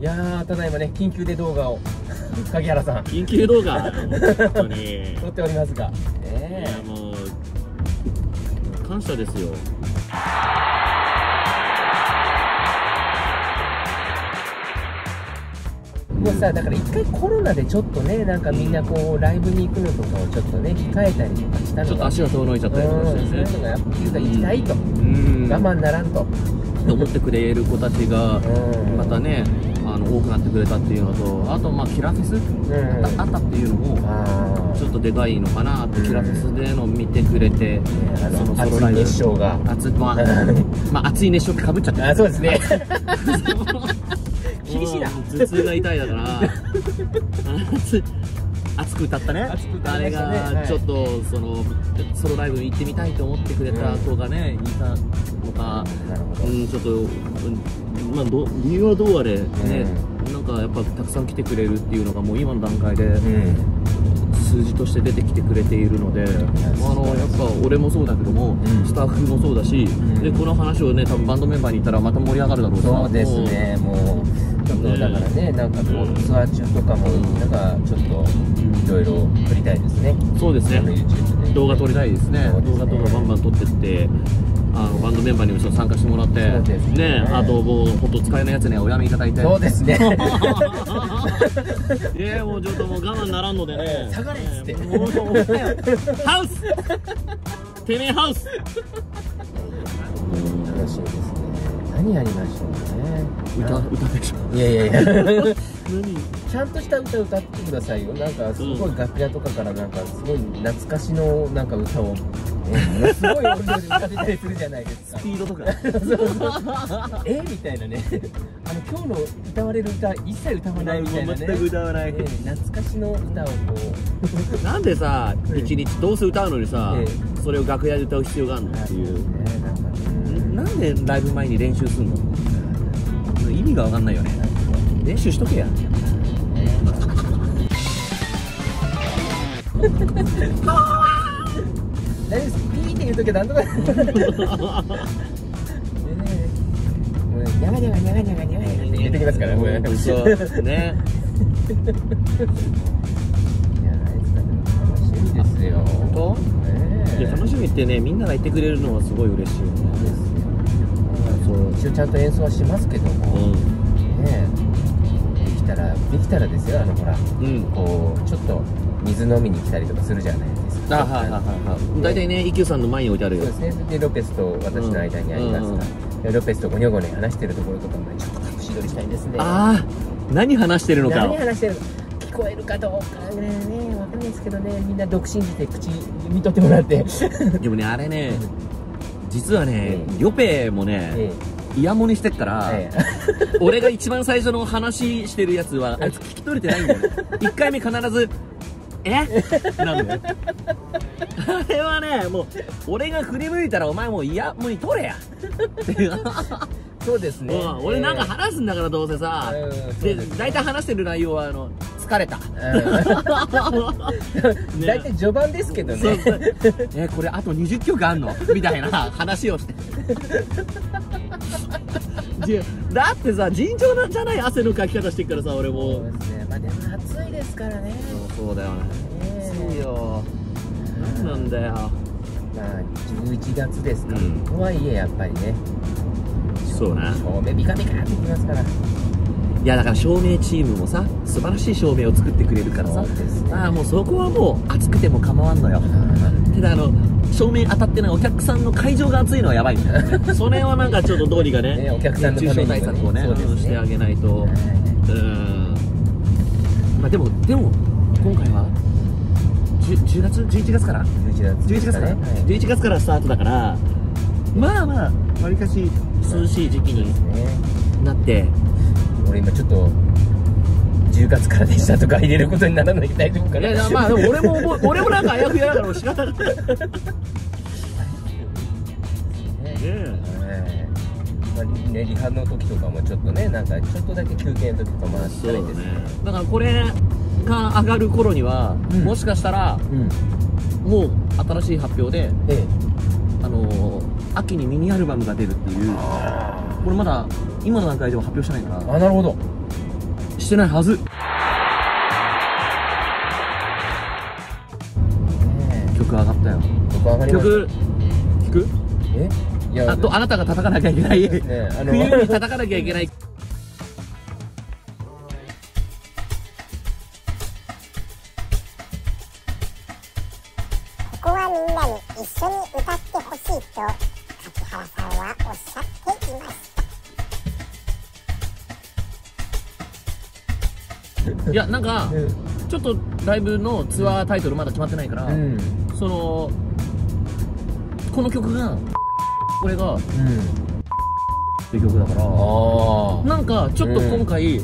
いやーただいまね緊急で動画を。鍵原さん。緊急動画？本当に。撮っておりますが。いねやもう感謝ですよ。もうさだから一回コロナでちょっとねなんかみんなこうライブに行くのとかをちょっとね控えたりとかしたのがちょっと足が遠のいちゃったりとかうんしてね。そういうのがやっぱ行きたいと、うん。我慢ならんと、と思ってくれる子たちがうん。またねあの多くなってくれたっていうのとあとまあキラフェス？うん。あったあったっていうのもあちょっとでかいのかなってうんキラフェスでの見てくれてそのソロ熱いライブ熱唱が。熱まあ まあ熱い熱唱ってかぶっちゃって。あそうですね。厳しいな。頭痛が痛いだからく歌ったね。熱く歌あれいましたねはい。がちょっとそのソロライブに行ってみたいと思ってくれた子がね、いたのか。なるほど、うん、ちょっと、うんまあ、ど理由はどうあれ、ねなんかやっぱたくさん来てくれるっていうのがもう今の段階でうん。数字として出てきてくれているので、あのやっぱ俺もそうだけども、うん。スタッフもそうだし、ん。でこの話をね多分バンドメンバーに言ったらまた盛り上がるだろうしそうですねもうちょっとだからねなんかこうツアー中とかもなんかちょっといろいろ撮りたいですね。そうですね。あの YouTube で。動画撮りたいですね。動画とかバンバン撮ってってあのバンドメンバーにも参加してもらってそうですね。あともうほんと使えないやつにはおやめいただいてそうですね。いやもうちょっともう我慢ならんのでね。下がれっつって。もうもうハウス。てめえハウス。楽しみですね何やりましょうね。歌歌でしょ。いやいやいや。何？ちゃんとした歌歌ってくださいよ。なんかすごい楽屋とかからなんかすごい懐かしのなんか歌を、すごい音量で歌ってたりするじゃないですか。スピードとか。えみたいなね。あの今日の歌われる歌一切歌わないみたいなね。全く歌わないええ懐かしの歌をこ なんでさええ一日どうせ歌うのにさえそれを楽屋で歌う必要があるうのっていう。ねなんかうんなんでライブ前に練習すんの？意味が分かんないよね。練習しとけや。何ですピーって言うときはなんとか。ねえ。もうねニャガニャガニャガニャガニャガニャガって入れてきますからこれうんそうねいやないですかでも楽しみですよ本当ねえ。いや楽しみってねみんなが言ってくれるのはすごい嬉しいよねそう一応ちゃんと演奏はしますけども、うねえできたらできたらですよあのほらんうん。こうちょっと水飲みに来たりとかするじゃないですか。あはいはいはいはい。大体ね EQ さんの前に置いてあるよ。そうです。ねでロペスと私の間にありますから、でロペスとゴニョゴニョ話してるところとかもねちょっと隠し撮りしたいんですね。ああ何話してるのか。何話してるの聞こえるかどうかねねわかんないですけどねみんな独信じて口見とってもらって。でもねあれね 実はねうん。ヨペもねえイヤモニしてっからええ。俺が一番最初の話してるやつはあいつ聞き取れてないんだよね。1回目必ず「え？なんだよ。あれはねもう俺が振り向いたらお前もうイヤモニ取れや。っていうそうですね、うん。俺なんか話すんだからどうせさ。うんそうで大体話してる内容はあの疲れた。うん。大体序盤ですけどね。えこれあと20曲あんの？みたいな話をして。でだってさ尋常なんじゃない汗のかき方してっからさ俺も。そうですね。まあでも暑いですからね。そうだよね。ね暑いよ。なんなんだよ。まあ11月ですか、うん。とはいえやっぱりねそうね。照明ビカビカってきますから。いやだから照明チームもさ素晴らしい照明を作ってくれるからさ。ああもうそこはもう暑くても構わんのよ。ただあの照明当たってないお客さんの会場が暑いのはやばい。んだよねそれはなんかちょっとどうにかねねお客さんの熱中症対策をねね。してあげないと。はうん。まあでもでも今回は 10, 10月11月から？い11月11月から、はい。11月からスタートだからまあまあわりかし涼しい時期にねなって。俺今ちょっと10月からでしたとか入れることにならない大丈夫かな。いやまあ俺も俺もなんかあやふやだから知らなかったね。ね。えね、リハの時とかもちょっとねなんかちょっとだけ休憩の時とか回したらいいですねだからこれが上がる頃には、うん。もしかしたらうん。もう新しい発表でええ。あのー秋にミニアルバムが出るっていうこれまだ今の段階では発表してないからあなるほど。してないはず。ね曲上がったよ。え曲上がりまし曲？弾く？たえ？いやあとあなたが叩かなきゃいけない、ね冬に叩かなきゃいけないしたいやなんかうん。ちょっとライブのツアータイトルまだ決まってないから、うん。そのこの曲がこれがうん。っていう曲だからあなんかちょっと今回、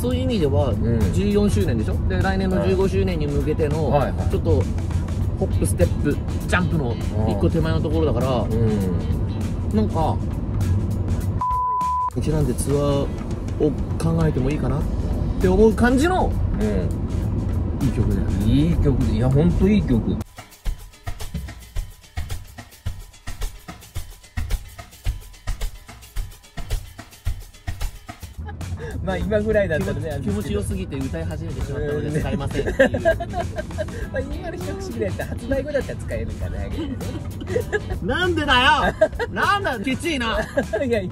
そういう意味ではん。14周年でしょ？で来年の15周年に向けてのちょっとホップステップジャンプの一個手前のところだからあうん。なんかうちなんでツアーを考えてもいいかなって思う感じのういい曲だよね。んいい曲でいやほんといい曲。まあ今ぐらいだったらね気持ちよすぎて歌い始めてしまったのうんで使いません。っていうまあ今の一口ぐらいだったら発売後だったら使えるかななんでだよ！なんだきち いな！いやいやい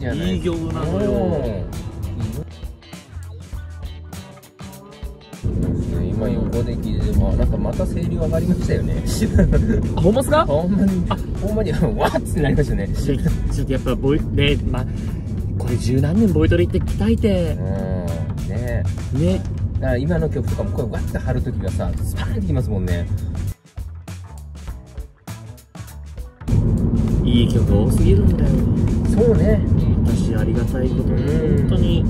やいい曲なのよ今横で聞いてまあなんかまた声量上がりましたよね。あほんまっすか？ほんまに。ほんまにわっってなりましたね。ちょっとやっぱボイねまあこれ十何年ボイトレ行って鍛えて。うんね。ね。だから今の曲とかもこれわって張るときがさスパーンってきますもんね。いい曲多すぎるんだよそうね。私ありがたいことにうん。本当に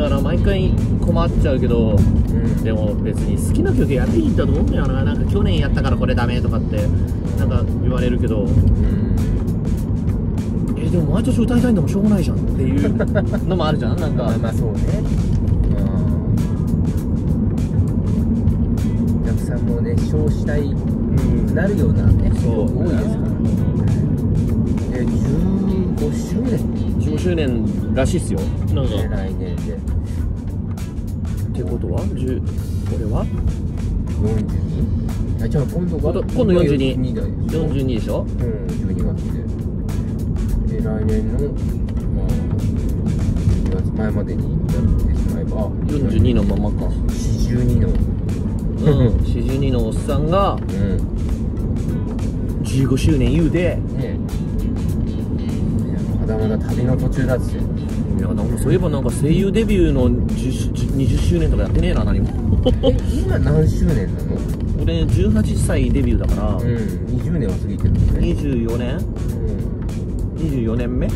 だから毎回困っちゃうけどうん。でも別に好きな曲やっていいんだと思うんだよななんか去年やったからこれダメとかってなんか言われるけど。うん。えでも毎年歌いたいんだもんしょうがないじゃんっていう のもあるじゃんなんか。まあまあそうね。うん。お客さんも熱唱したいうん。なるようなねそう多いですから。え15周年。15周年らしいっすよ。なんか。ね来年でってことは？10これは？42? あじゃあ今度が今度今度42 42だよ。42でしょ？うん12月でで来年のまあ12月前までにやってしまえば。42のままか。42の。うん。42のおっさんがうん。15周年言うでねまだまだ旅の途中だっつっていやなんかそういえばなんか声優デビューの10 20周年とかやってねえな何も。え今何周年なの？俺18歳デビューだから、うん20年は過ぎてるんですね24年？うん24年目？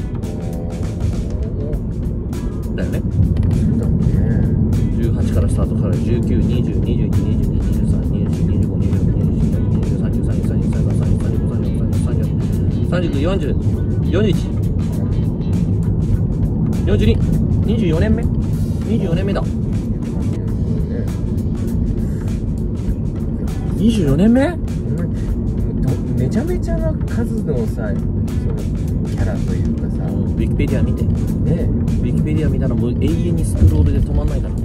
だよね。そうだね。18からスタートから192021222324252627282930313232333424年目。24年目だ。24年目？うん。めちゃめちゃな数のさそのキャラというかさ。ウィキペディア見て。ウねィキペディア見たらもう永遠にスクロールで止まんないから。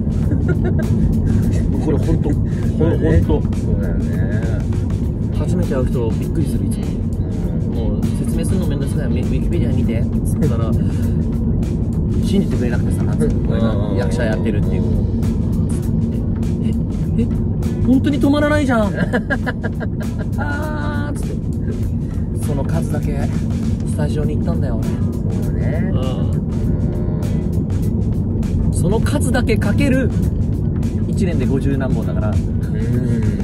これ本当。これ本そうだよね。当初めて会う人びっくりするいつも。うん。もう説明するのめんどくさい。ウィキペディア見て。っつったら信じてくれなくてさなん。つうの俺が役者やってるっていう。ええ本当に止まらないじゃん。あーっつって。その数だけスタジオに行ったんだよそうね。ん。その数だけかける1年で50何本だから。うん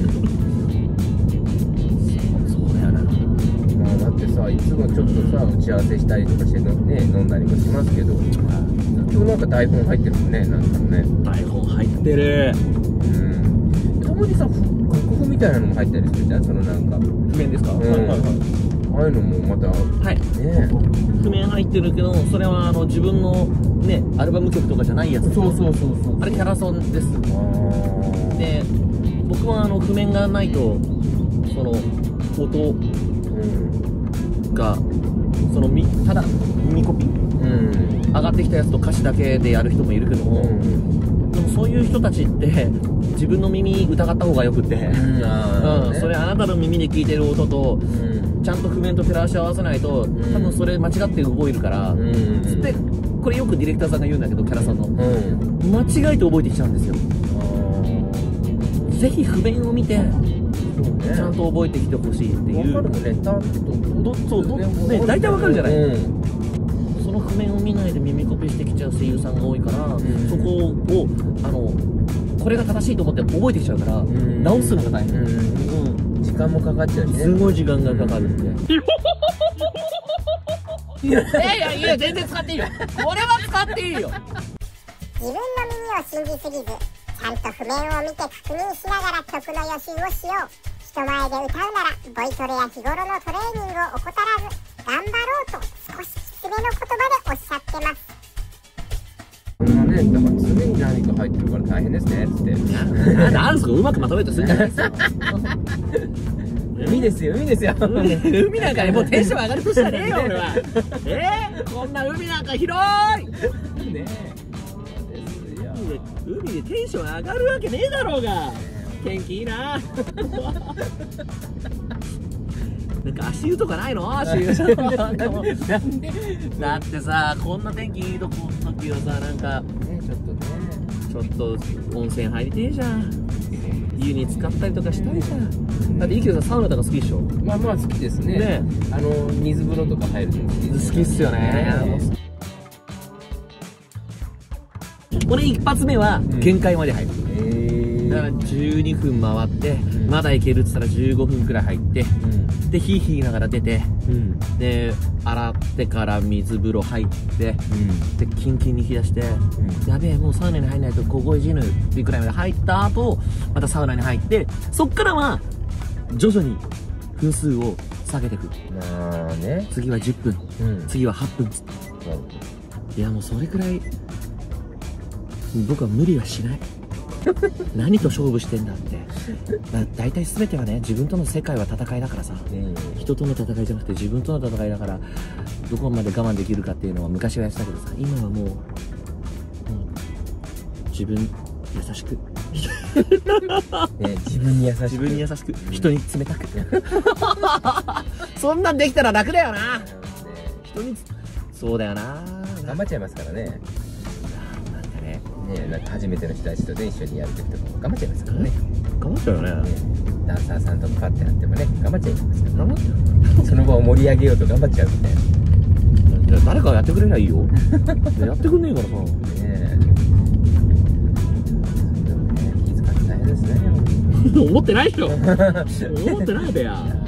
つもちょっとさ打ち合わせしたりとかしてのね飲んだりもしますけど今日なんか台本入ってるもんねなんかね。台本入ってる。うん。たまにさふ楽譜みたいなのも入ったりするじゃんそのなんか。譜面ですか、うん。はいはいはい。ああいうのもまたはい。ね。譜面入ってるけどそれはあの自分のねアルバム曲とかじゃないやつそうそうそうそうあれキャラソンです。で僕はあの譜面がないとその音うんがそのみただ耳コピ。うん。うん上がってきたやつと歌詞だけでやる人もいるけども、うんでもそういう人たちって自分の耳疑った方がよくって、うん。あーうん。それあなたの耳で聞いてる音とうん。ちゃんと譜面と照らし合わせないと、ん。多分それ間違って覚えるから、うんつってこれよくディレクターさんが言うんだけどキャラさんの。うん。間違えて覚えてきちゃうんですよ。ぜひ譜面を見てちゃんと覚えてきてほしいっていう。わかるもんね。タンとどそうどね大体わかるじゃない、その譜面を見ないで耳コピしてきちゃう声優さんが多いから、ん。そこをあのこれが正しいと思って覚えてきちゃうから、ん。直すのが大変、うん。うん時間もかかっちゃうしね。すごい時間がかかるん。で。いやいやいや、全然使っていいよ。これは使っていいよ。自分の耳を信じすぎずちゃんと譜面を見て確認しながら曲の予習をしよう人前で歌うならボイトレや日頃のトレーニングを怠らず頑張ろうと少しきつめの言葉でおっしゃってますねだから常に何か入ってるから大変ですねっつってななんすかうまくまとめてするんじゃないですよ。海ですよ海ですよ海なんかにもうテンション上がるとしたねえよ、俺は。えー、こんな海なんか広いねですよ海でテンション上がるわけねえだろうが。天気いいな。なんか足湯とかないの？足湯だってさこんな天気いいとこ時はさなんかねちょっとね。ちょっと温泉入りてえじゃん。湯に浸かったりとかしたいじゃん。だっていいけどさサウナとか好きでしょ？まあまあ好きですね。ね。あの水風呂とか入るの好き好きっすよね俺一発目は限界まで入る、えだから12分回って、ん。まだいけるっつったら15分くらい入ってうん。でヒーヒーながら出てうん。で洗ってから水風呂入ってでキンキンに冷やして、やべえもうサウナに入んないと凍え死ぬっていうくらいまで入った後またサウナに入ってそっからは徐々に分数を下げていく。まあね。次は10分。うん。次は8分。いやもうそれくらい僕は無理はしない。何と勝負してんだって。だ大体全てはね自分との世界は戦いだからさ。ね人との戦いじゃなくて自分との戦いだからどこまで我慢できるかっていうのは昔はやってたけどさ。今はもう、もう自分優しく。ね自分に優しく。自分に優しく。人に冷たく。そんなんできたら楽だよな。ね人にそうだよな。頑張っちゃいますからねねねなんか初めての人たちとね一緒にやるときとかも頑張っちゃいますからね。頑張っちゃうよね。ねダンサーさんとかパッてなってもね頑張っちゃいますから頑張っちゃうその場を盛り上げようと頑張っちゃうみたいな誰かがやってくれりゃいいよ。やってくんねえからさ。ねえ。でもね気遣って大変ですね 思ってないでしょ思ってないべや